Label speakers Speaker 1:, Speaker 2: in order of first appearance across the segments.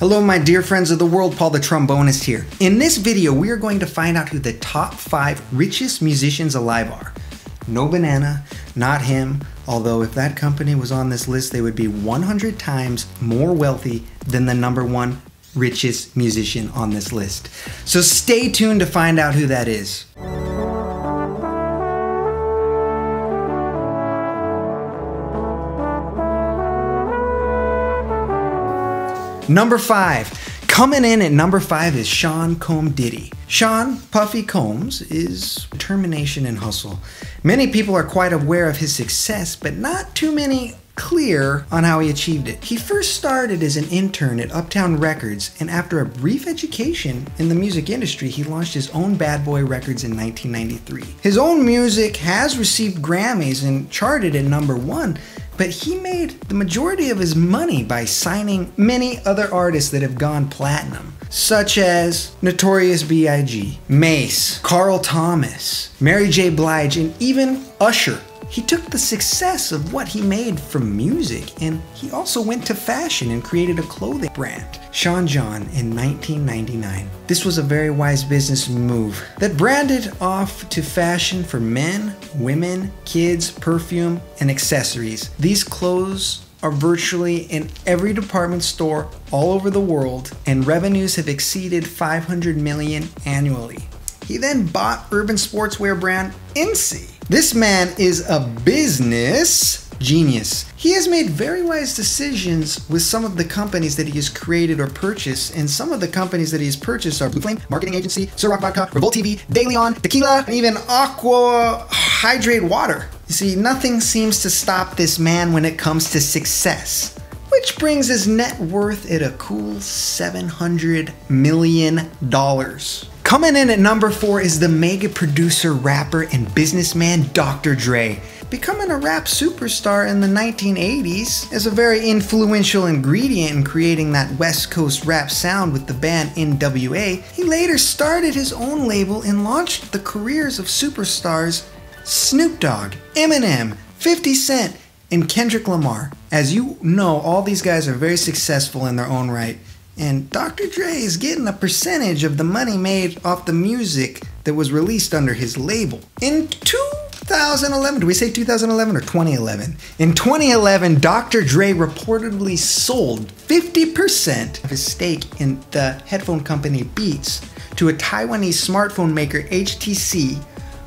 Speaker 1: Hello my dear friends of the world, Paul the Trombonist here. In this video, we are going to find out who the top 5 richest musicians alive are. No banana, not him, although if that company was on this list, they would be 100 times more wealthy than the number one richest musician on this list. So stay tuned to find out who that is. Number five. Coming in at number five is Sean Combe Diddy. Sean Puffy Combs is determination and hustle. Many people are quite aware of his success, but not too many clear on how he achieved it. He first started as an intern at Uptown Records, and after a brief education in the music industry, he launched his own Bad Boy Records in 1993. His own music has received Grammys and charted at number one, but he made the majority of his money by signing many other artists that have gone platinum, such as Notorious B.I.G., Mase, Carl Thomas, Mary J. Blige, and even Usher. He took the success of what he made from music and he also went to fashion and created a clothing brand, Sean John, in 1999. This was a very wise business move that branded off to fashion for men, women, kids, perfume, and accessories. These clothes are virtually in every department store all over the world, and revenues have exceeded 500 million annually. He then bought urban sportswear brand Enyce this man is a business genius. He has made very wise decisions with some of the companies that he has created or purchased, and some of the companies that he has purchased are Blue Flame Marketing Agency, Ciroc Vodka, Revolt TV, DeLeon, Tequila, and even Aqua Hydrate Water. You see, nothing seems to stop this man when it comes to success which brings his net worth at a cool $700 million. Coming in at number four is the mega producer, rapper, and businessman Dr. Dre. Becoming a rap superstar in the 1980s as a very influential ingredient in creating that West Coast rap sound with the band NWA, he later started his own label and launched the careers of superstars Snoop Dogg, Eminem, 50 Cent, and Kendrick Lamar. As you know, all these guys are very successful in their own right. And Dr. Dre is getting a percentage of the money made off the music that was released under his label. In 2011, do we say 2011 or 2011? In 2011, Dr. Dre reportedly sold 50% of his stake in the headphone company Beats to a Taiwanese smartphone maker HTC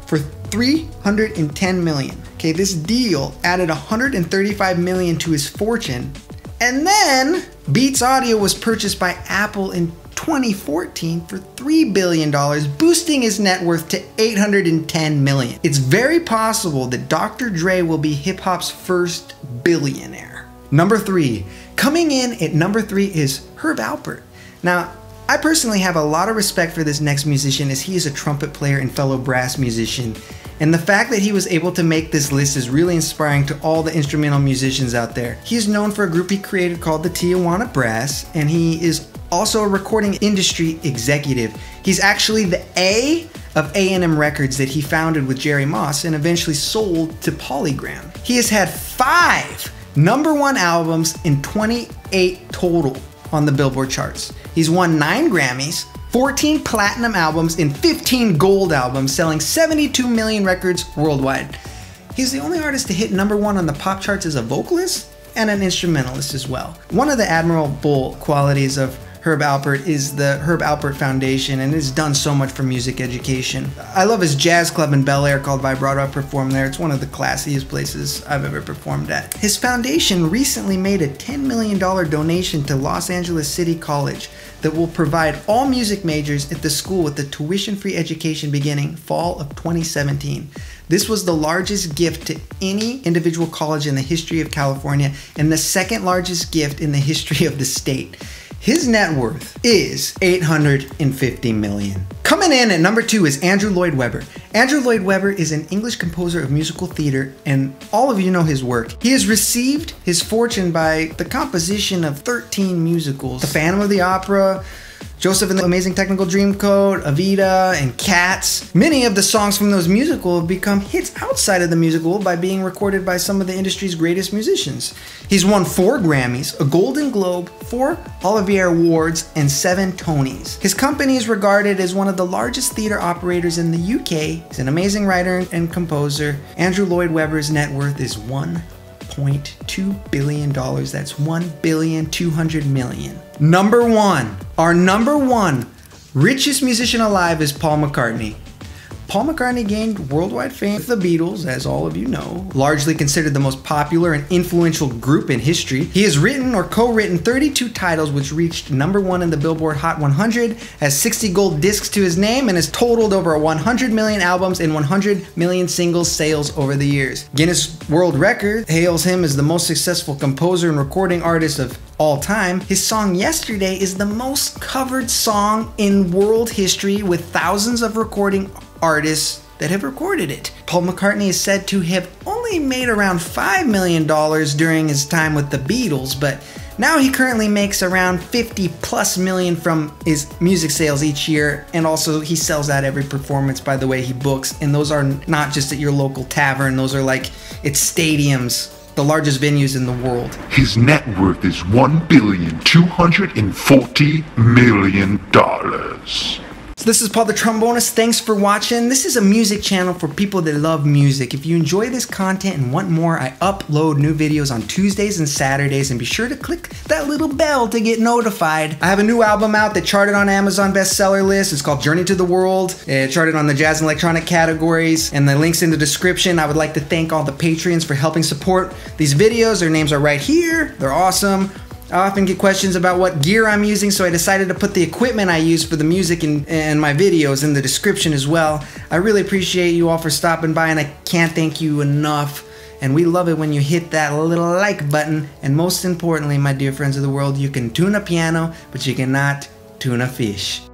Speaker 1: for 310 million. Okay, this deal added 135 million to his fortune and then Beats Audio was purchased by Apple in 2014 for $3 billion, boosting his net worth to 810 million. It's very possible that Dr. Dre will be hip hop's first billionaire. Number three, coming in at number three is Herb Alpert. Now, I personally have a lot of respect for this next musician as he is a trumpet player and fellow brass musician and the fact that he was able to make this list is really inspiring to all the instrumental musicians out there. He's known for a group he created called the Tijuana Brass, and he is also a recording industry executive. He's actually the A of A&M Records that he founded with Jerry Moss and eventually sold to Polygram. He has had five number one albums in 28 total on the Billboard charts. He's won nine Grammys, 14 platinum albums and 15 gold albums, selling 72 million records worldwide. He's the only artist to hit number one on the pop charts as a vocalist and an instrumentalist as well. One of the admirable qualities of Herb Alpert is the Herb Alpert Foundation and has done so much for music education. I love his jazz club in Bel Air called Vibrato. I performed there. It's one of the classiest places I've ever performed at. His foundation recently made a $10 million donation to Los Angeles City College that will provide all music majors at the school with a tuition-free education beginning fall of 2017. This was the largest gift to any individual college in the history of California and the second largest gift in the history of the state. His net worth is 850 million. Coming in at number two is Andrew Lloyd Webber. Andrew Lloyd Webber is an English composer of musical theater, and all of you know his work. He has received his fortune by the composition of 13 musicals The Phantom of the Opera, Joseph and the Amazing Technicolor Dreamcoat, Evita, and Cats. Many of the songs from those musicals have become hits outside of the musical by being recorded by some of the industry's greatest musicians. He's won four Grammys, a Golden Globe, four Olivier Awards, and seven Tonys. His company is regarded as one of the largest theater operators in the UK. He's an amazing writer and composer. Andrew Lloyd Webber's net worth is one $1.2 billion. That's one billion two hundred million. Number one, our number one richest musician alive is Paul McCartney. Paul McCartney gained worldwide fame with the Beatles, as all of you know, largely considered the most popular and influential group in history. He has written or co written 32 titles, which reached number one in the Billboard Hot 100, has 60 gold discs to his name, and has totaled over 100 million albums and 100 million singles sales over the years. Guinness World Record hails him as the most successful composer and recording artist of all time. His song Yesterday is the most covered song in world history with thousands of recording artists that have recorded it. Paul McCartney is said to have only made around $5 million during his time with the Beatles, but now he currently makes around 50 plus million from his music sales each year, and also he sells out every performance by the way he books, and those are not just at your local tavern, those are like it's stadiums, the largest venues in the world.
Speaker 2: His net worth is one billion two hundred and forty million dollars.
Speaker 1: So this is Paul the Trombonist. Thanks for watching. This is a music channel for people that love music. If you enjoy this content and want more, I upload new videos on Tuesdays and Saturdays and be sure to click that little bell to get notified. I have a new album out that charted on Amazon bestseller list. It's called Journey to the World. It charted on the jazz and electronic categories and the links in the description. I would like to thank all the patrons for helping support these videos. Their names are right here. They're awesome. I often get questions about what gear I'm using, so I decided to put the equipment I use for the music and, and my videos in the description as well. I really appreciate you all for stopping by, and I can't thank you enough. And we love it when you hit that little like button. And most importantly, my dear friends of the world, you can tune a piano, but you cannot tune a fish.